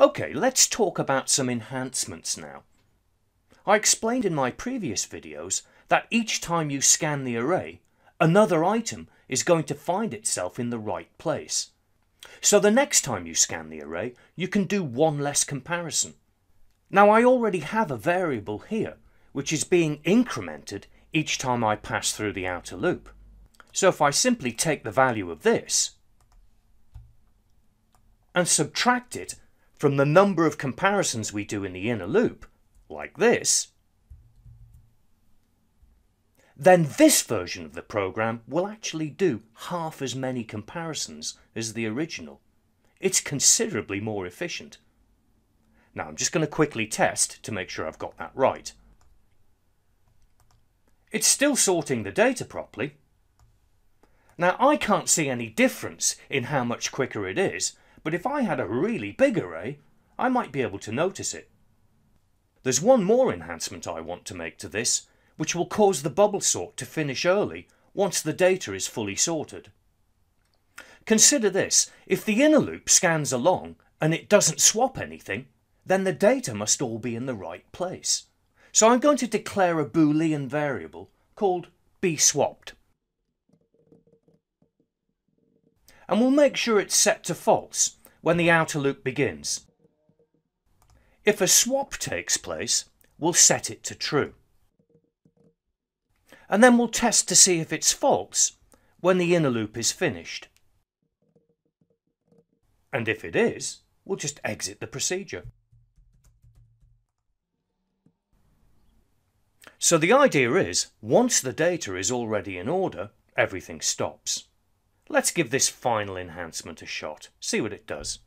Okay, let's talk about some enhancements now. I explained in my previous videos that each time you scan the array, another item is going to find itself in the right place. So the next time you scan the array, you can do one less comparison. Now I already have a variable here, which is being incremented each time I pass through the outer loop. So if I simply take the value of this and subtract it from the number of comparisons we do in the inner loop, like this, then this version of the program will actually do half as many comparisons as the original. It's considerably more efficient. Now I'm just going to quickly test to make sure I've got that right. It's still sorting the data properly. Now I can't see any difference in how much quicker it is but if I had a really big array, I might be able to notice it. There's one more enhancement I want to make to this, which will cause the bubble sort to finish early once the data is fully sorted. Consider this, if the inner loop scans along and it doesn't swap anything, then the data must all be in the right place. So I'm going to declare a boolean variable called bSwapped. And we'll make sure it's set to false when the outer loop begins. If a swap takes place, we'll set it to true. And then we'll test to see if it's false when the inner loop is finished. And if it is, we'll just exit the procedure. So the idea is, once the data is already in order, everything stops. Let's give this final enhancement a shot, see what it does.